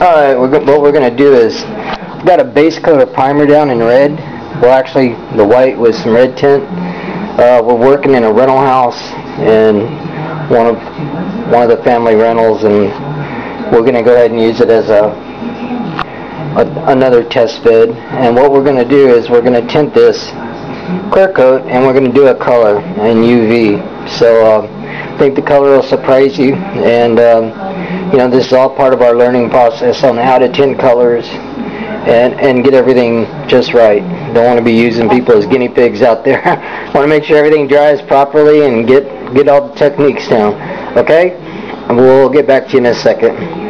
Alright, what we're gonna do is, got a base coat of primer down in red. Well, actually, the white with some red tint. Uh, we're working in a rental house in one of, one of the family rentals and we're gonna go ahead and use it as a, a- another test bed. And what we're gonna do is we're gonna tint this clear coat and we're gonna do a color in UV. So, uh, I think the color will surprise you and, um, you know, this is all part of our learning process on how to tint colors and, and get everything just right. Don't want to be using people as guinea pigs out there. want to make sure everything dries properly and get, get all the techniques down. Okay? And we'll get back to you in a second.